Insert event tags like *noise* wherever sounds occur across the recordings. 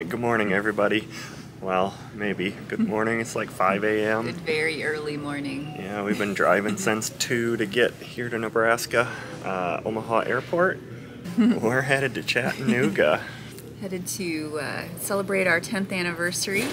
Good morning, everybody. Well, maybe. Good morning. It's like 5 Good a.m. very early morning. Yeah, we've been driving *laughs* since 2 to get here to Nebraska, uh, Omaha Airport. *laughs* We're headed to Chattanooga. *laughs* Headed to uh, celebrate our 10th anniversary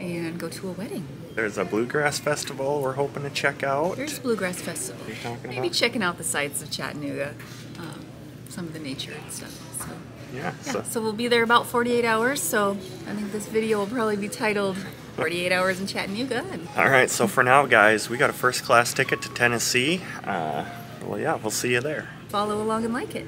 and go to a wedding. There's a bluegrass festival we're hoping to check out. There's Bluegrass Festival. Maybe about? checking out the sights of Chattanooga, um, some of the nature and stuff. So, Yeah, yeah, so, so we'll be there about 48 hours. So I think this video will probably be titled 48 Hours in Chattanooga. All right. So for now, guys, we got a first class ticket to Tennessee. Uh, well, yeah, we'll see you there. follow along and like it.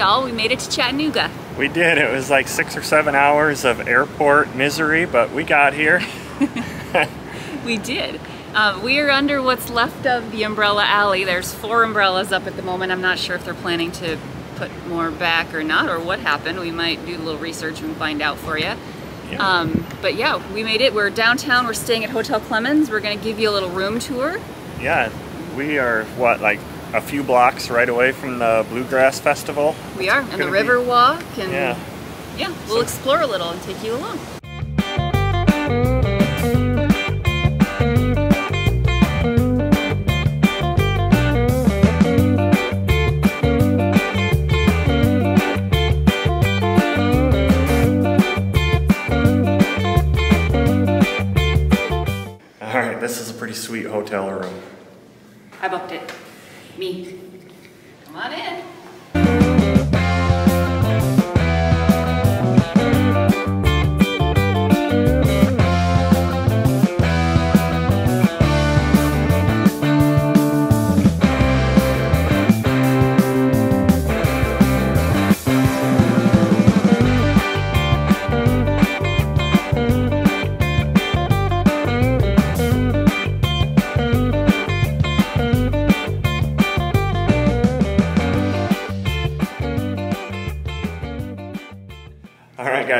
Y'all, we made it to Chattanooga. We did. It was like six or seven hours of airport misery, but we got here. *laughs* *laughs* We did. Um, we are under what's left of the umbrella alley. There's four umbrellas up at the moment. I'm not sure if they're planning to put more back or not, or what happened. We might do a little research and find out for you. Yeah. Um, but yeah, we made it. We're downtown. We're staying at Hotel Clemons. We're going to give you a little room tour. Yeah, we are what like a few blocks right away from the Bluegrass Festival. We are, and the Gonna be- river walk, and Yeah. yeah, we'll So- explore a little and take you along. All right, this is a pretty sweet hotel room. I booked it. Me. Come on in.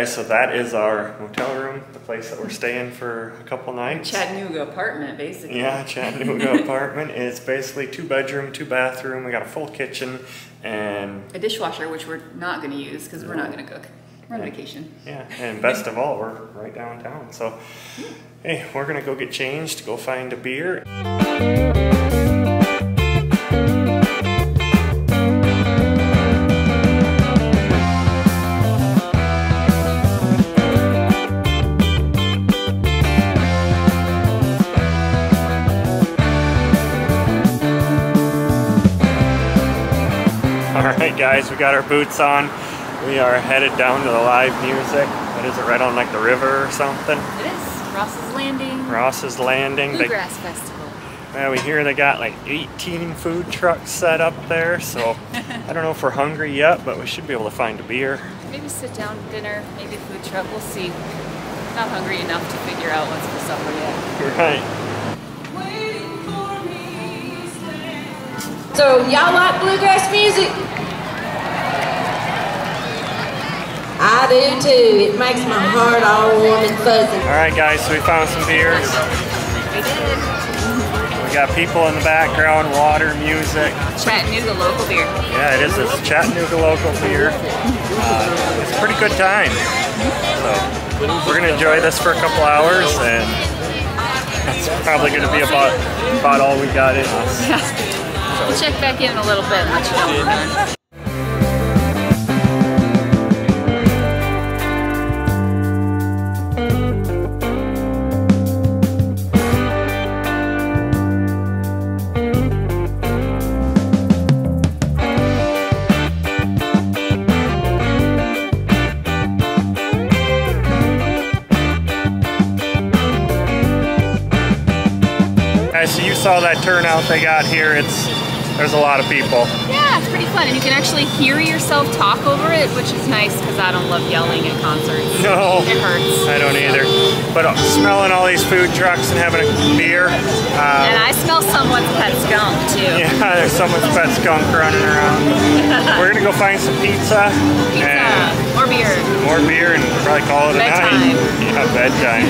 Guys, so that is our motel room, the place that we're staying for a couple nights. Chattanooga apartment, basically. Yeah, Chattanooga *laughs* apartment. It's basically two bedroom, two bathroom. We got a full kitchen, and A dishwasher, which we're not going to use because we're not going to cook. We're on vacation. yeah, and *laughs* best of all, we're right downtown. So, hey, we're gonna go get changed, go find a beer. We got our boots on. We are headed down to the live music. What is it, right on like the river or something? It is Ross's Landing Ross's Landing. They, Bluegrass Festival. yeah, we hear they got like 18 food trucks set up there, so *laughs* I don't know if we're hungry yet, but we should be able to find a beer. Maybe sit down dinner, maybe food truck. We'll see. Not hungry enough to figure out what's for supper yet. Right. So y'all like bluegrass music? Do too. It makes my heart all warm and fuzzy. All right, guys, so we found some beers. We did. We got people in the background, water, music. Chattanooga local beer. Yeah, it is. It's Chattanooga local beer. Uh, it's a pretty good time. So we're gonna enjoy this for a couple hours, and that's probably gonna be about about all we got in us. Yeah. *laughs* We'll check back in a little bit and let you know turnout they got here. It's there's a lot of people. Yeah, it's pretty fun. And you can actually hear yourself talk over it, which is nice because I don't love yelling at concerts. No, It hurts. I don't either. But uh, smelling all these food trucks and having a beer, uh, And I smell someone's pet skunk too. yeah, *laughs* there's someone's pet skunk running around. *laughs* We're gonna go find some pizza, Pizza or beer. more beer and probably call it a Bedtime. night. *laughs* Yeah, bedtime.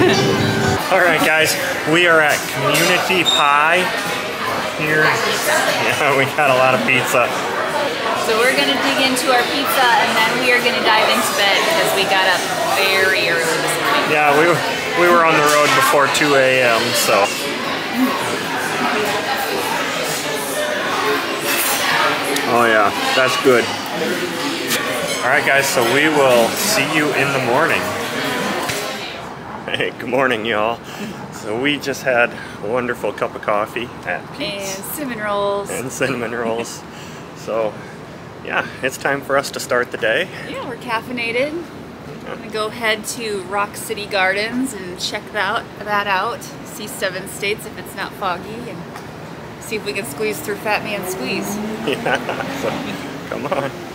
all right, guys, we are at Community Pie here. Yeah, we got a lot of pizza. So we're gonna dig into our pizza and then we are gonna dive into bed because we got up very early this morning. Yeah, we we were on the road before 2 a.m. So. Oh yeah, that's good. All right, guys. So we will see you in the morning. Hey, good morning, y'all. So we just had a wonderful cup of coffee at Peet's. And cinnamon rolls. and cinnamon rolls. *laughs* So, yeah, it's time for us to start the day. Yeah, we're caffeinated. I'm gonna go head to Rock City Gardens and check that, that out. See seven states if it's not foggy and see if we can squeeze through Fat Man Squeeze. *laughs* Yeah, so come on.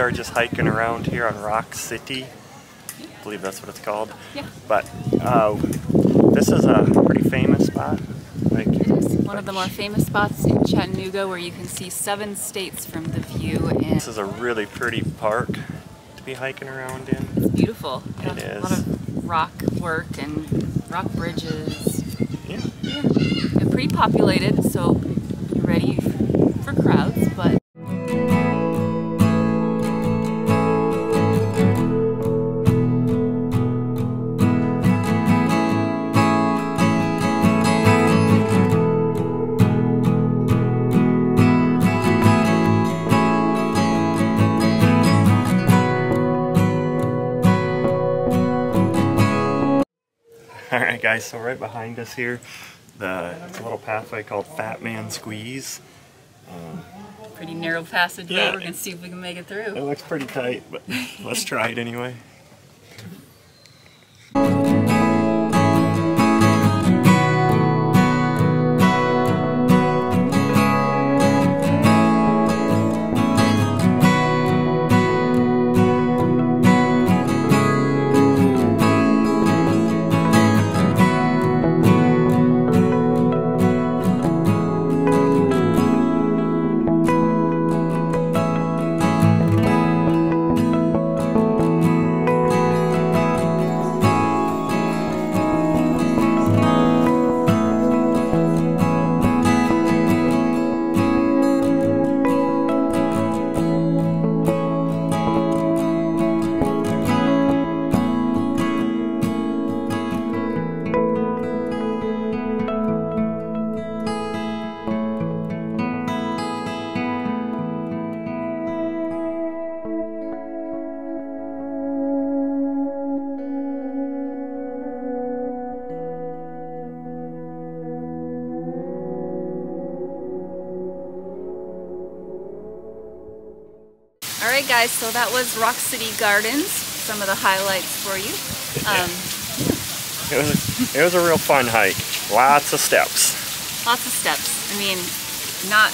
Are just hiking around here on Rock City. I believe that's what it's called. Yeah. But uh, this is a pretty famous spot. Like, It is one of the more famous spots in Chattanooga where you can see seven states from the view and this is a really pretty park to be hiking around in. it's beautiful. It A lot is. of rock work and rock bridges. Yeah. Yeah, and pretty populated, so you're ready for crowds, but All right, guys. So right behind us here, the it's a little pathway called Fat Man Squeeze. Um, pretty narrow passageway. Yeah. We're gonna see if we can make it through. It looks pretty tight, but let's try it anyway. *laughs* right, guys, so that was Rock City Gardens. Some of the highlights for you. Um, It was a, it was a real fun hike. Lots of steps. lots of steps. I mean, not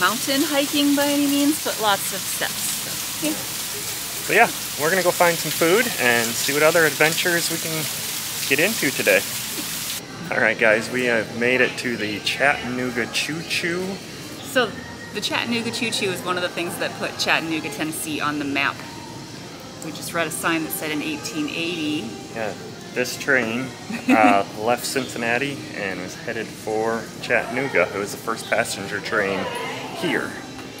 mountain hiking by any means, but lots of steps. Yeah. So yeah, we're gonna go find some food and see what other adventures we can get into today. All right, guys, we have made it to the Chattanooga Choo Choo. So the Chattanooga Choo Choo is one of the things that put Chattanooga, Tennessee on the map. We just read a sign that said in 1880. Yeah, this train uh, *laughs* left Cincinnati and was headed for Chattanooga. It was the first passenger train here.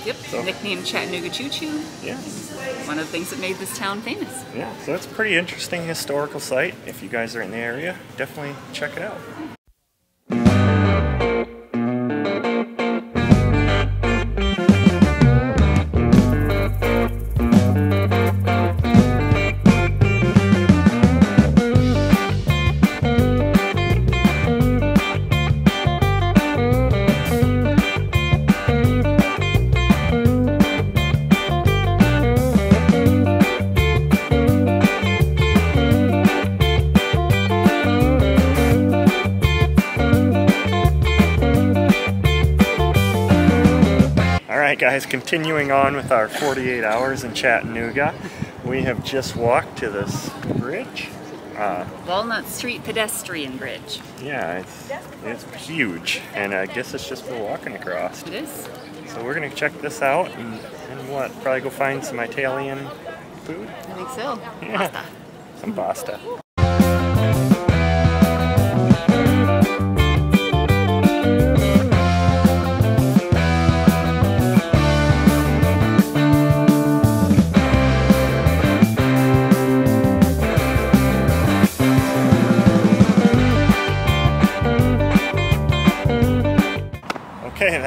Yep, So- nicknamed Chattanooga Choo Choo. Yeah, One of the things that made this town famous. yeah. So it's a pretty interesting historical site. If you guys are in the area, definitely check it out. Guys, continuing on with our 48 hours in Chattanooga. We have just walked to this bridge. Uh, Walnut Street Pedestrian Bridge. yeah, it's, it's huge, and I guess it's just for walking across. It is. So we're gonna check this out and, and what? Probably go find some Italian food? I think so. Yeah. Pasta. Some pasta.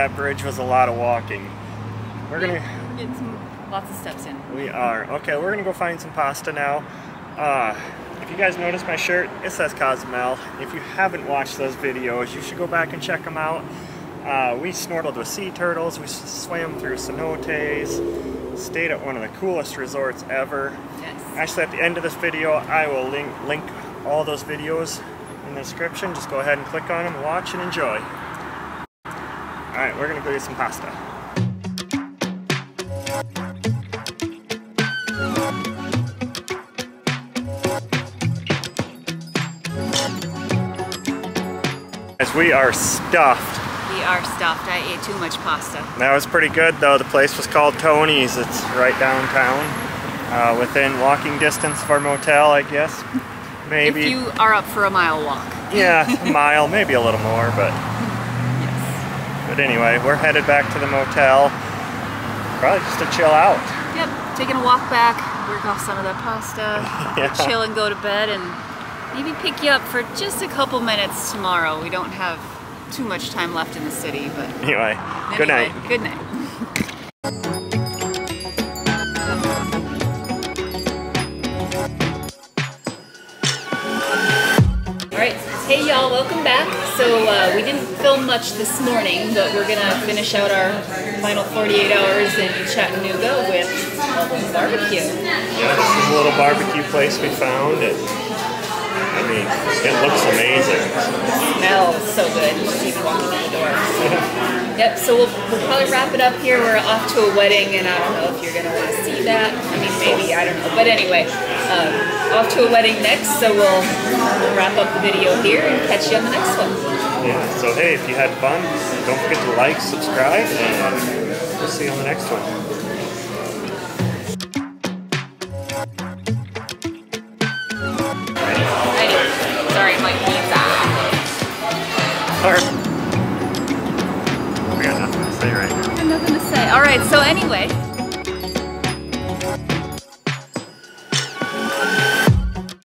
That bridge was a lot of walking. We're gonna Get some, lots of steps in. We are. Okay, we're gonna go find some pasta now. Uh, if you guys notice my shirt, it says Cozumel. If you haven't watched those videos, you should go back and check them out. Uh, we snorkeled with sea turtles, we swam through cenotes, stayed at one of the coolest resorts ever. Yes. Actually, at the end of this video, I will link, link all those videos in the description. Just go ahead and click on them, watch, and enjoy. Alright, we're gonna go get some pasta. As we are stuffed. We are stuffed. I ate too much pasta. That was pretty good though. The place was called Tony's. It's right downtown, uh, within walking distance of our motel, I guess. Maybe. If you are up for a mile walk. Yeah, a mile, maybe a little more, but. But anyway, we're headed back to the motel. Probably just to chill out. Yep. Taking a walk back, work off some of that pasta, *laughs* Yeah. chill and go to bed, and maybe pick you up for just a couple minutes tomorrow. We don't have too much time left in the city, but Anyway, good night. Good night. Back. So uh, we didn't film much this morning, but we're gonna finish out our final 48 hours in Chattanooga with barbecue. Yeah, this is a little barbecue place we found. It, I mean, it looks amazing. smells so good just even walking in the door. *laughs* yep, so we'll, we'll probably wrap it up here. We're off to a wedding, and I don't know if you're going to want to see that. I mean, maybe, I don't know. But anyway, um, off to a wedding next, so we'll, we'll wrap up the video here and catch you on the next one. Yeah, so hey, if you had fun, don't forget to like, subscribe, and we'll see you on the next one. Sorry, my pizza. Alright. We got nothing to say right now. I have nothing to say. All right, so anyway,